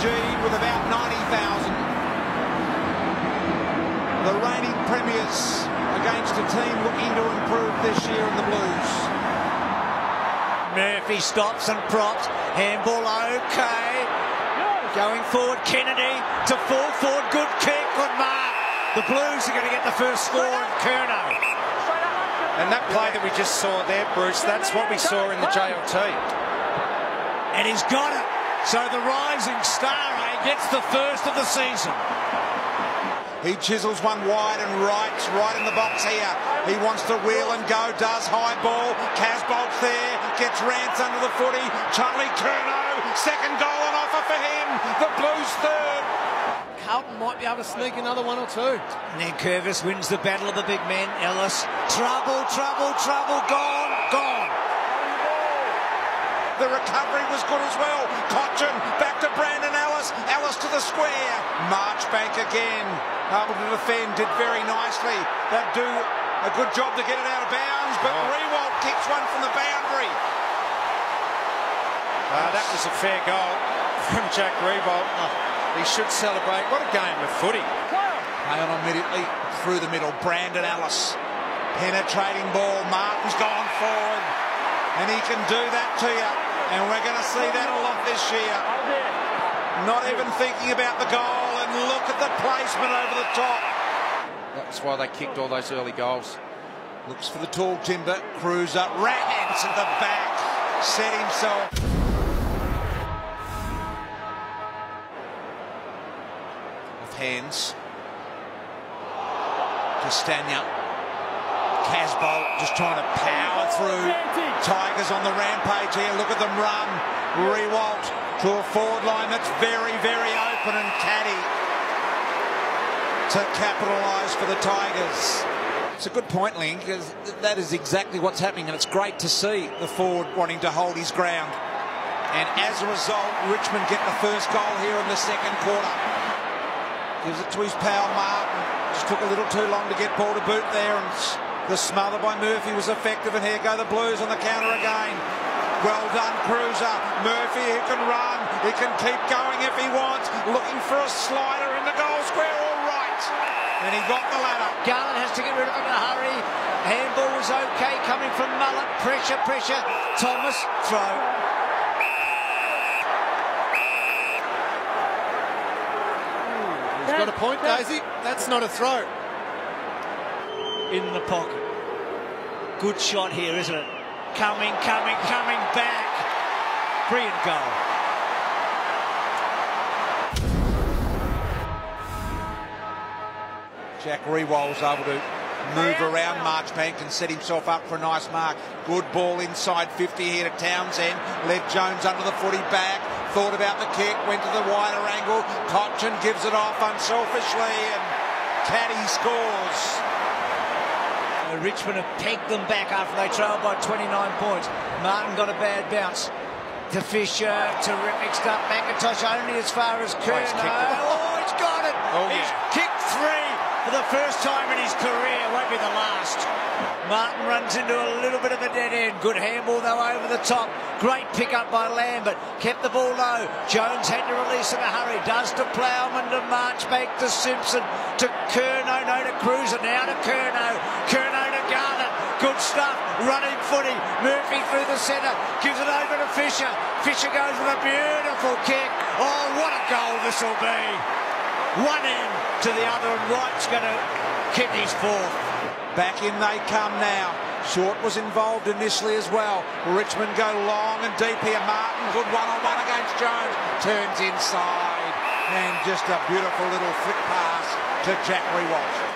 With about 90,000. The reigning premiers against a team looking to improve this year in the Blues. Murphy stops and props. Handball okay. Going forward, Kennedy to full forward. Good kick, good mark. The Blues are going to get the first score in Curnow. And that play that we just saw there, Bruce, that's what we saw in the JLT. And he's got it. So the rising star eh, gets the first of the season. He chisels one wide and right, right in the box here. He wants to wheel and go, does high ball. Casboult's there, gets Rance under the footy. Charlie Curnow, second goal and offer for him. The Blues third. Carlton might be able to sneak another one or two. And then Curvis wins the battle of the big men. Ellis, trouble, trouble, trouble, gone, gone. The recovery was good as well. Cotchin back to Brandon Ellis. Ellis to the square. Marchbank again. Able to defend, did very nicely. They do a good job to get it out of bounds, but oh. Riewoldt kicks one from the boundary. Uh, that was a fair goal from Jack Riewoldt. Oh, he should celebrate. What a game of footy. Hale immediately through the middle. Brandon Ellis. Penetrating ball. Martin's gone forward. And he can do that to you. And we're going to see that a lot this year. Not even thinking about the goal and look at the placement over the top. That's why they kicked all those early goals. Looks for the tall timber. Kreuzer. Rance at the back. Set himself. With hands. Castagna. Casboult just trying to power through. Tigers on the rampage here. Look at them run. Riewoldt to a forward line that's very, very open and caddy to capitalise for the Tigers. It's a good point, Ling, because that is exactly what's happening, and it's great to see the forward wanting to hold his ground. And as a result, Richmond get the first goal here in the second quarter. Gives it to his pal Martin. Just took a little too long to get ball to boot there, and the smother by Murphy was effective. And here go the Blues on the counter again. Well done, Kreuzer. Murphy, he can run. He can keep going if he wants. Looking for a slider in the goal square all right. and he got the ladder. Garlett has to get rid of it in a hurry. Handball was okay coming from Mullet. Pressure, pressure. Thomas, throw. He's got a point, Daisy. That's not a throw. In the pocket. Good shot here, isn't it? Coming, coming, coming back. Brilliant goal. Jack Riewoldt's able to move around Marchbank and set himself up for a nice mark. Good ball inside 50 here to Townsend. Led Jones under the footy back. Thought about the kick, went to the wider angle. Cotchin gives it off unselfishly and Caddy scores. Richmond have pegged them back after they trailed by 29 points. Martin got a bad bounce. To Fisher, terrific up McIntosh only as far as Curnow. Oh, he's got it. Oh, he's yeah. kicked three for the first time in his career. Won't be the last. Martin runs into a little bit of a dead end. Good handball though over the top. Great pick up by Lambert. Kept the ball low. Jones had to release in a hurry. Does to Plowman to Marchbank to Simpson to Curnow. No to Kreuzer. Now to Curnow. Curnow to Garner. Good stuff. Running footy. Murphy through the centre. Gives it over to Fisher. Fisher goes with a beautiful kick. Oh, what a goal this will be. One end to the other, and Wright's going to kick his fourth. Back in they come now. Short was involved initially as well. Richmond go long and deep here. Martin, good one-on-one against Jones. Turns inside. And just a beautiful little flick pass to Jack Riewoldt.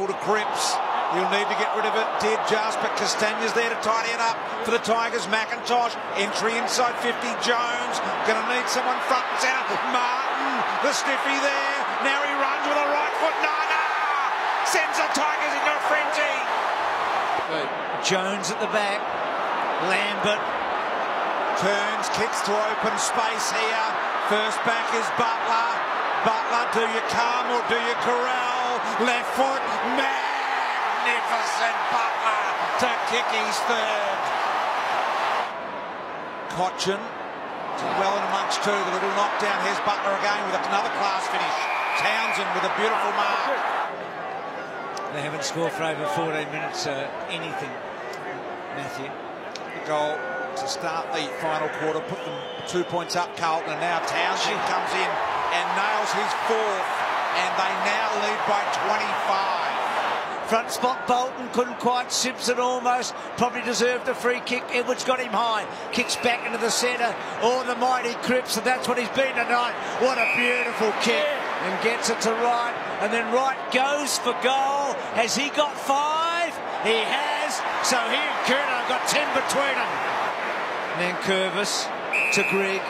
Full to Cripps. He'll need to get rid of it. Did just, but Castagna's there to tidy it up for the Tigers. McIntosh, entry inside 50. Jones, going to need someone front and centre. Martin, the stiffy there. Now he runs with a right foot. Nana sends the Tigers into a frenzy. Jones at the back. Lambert turns, kicks to open space here. First back is Butler. Butler, do you come or do you corral? Left foot, magnificent Butler to kick his third. Cotchin. Well in amongst two. The little knockdown. Here's Butler again with another class finish. Townsend with a beautiful mark. They haven't scored for over 14 minutes, uh, anything, Matthew. The goal to start the final quarter, put them two points up, Carlton, and now Townsend comes in and nails his fourth, and they now lead by 25. Front spot, Bolton couldn't quite. Simpson almost probably deserved a free kick. Edwards got him high. Kicks back into the centre. Oh, the mighty Cripps, and that's what he's been tonight. What a beautiful kick. And gets it to Wright. And then Wright goes for goal. Has he got five? He has. So he and Curnow have got ten between them. And then Curvis to Grigg.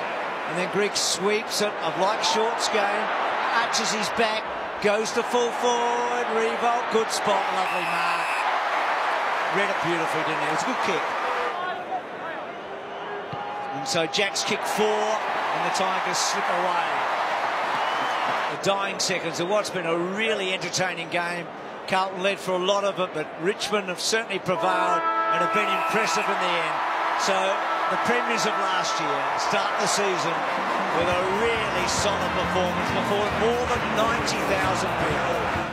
And then Grigg sweeps it. I've liked Short's game. Arches his back. Goes to full forward. Riewoldt. Good spot. Lovely mark. Read it beautifully, didn't he? It was a good kick. And so Jack's kick four. And the Tigers slip away. The dying seconds of what's been a really entertaining game. Carlton led for a lot of it, but Richmond have certainly prevailed and have been impressive in the end. So the premiers of last year start the season with a really solid performance before more than 90,000 people.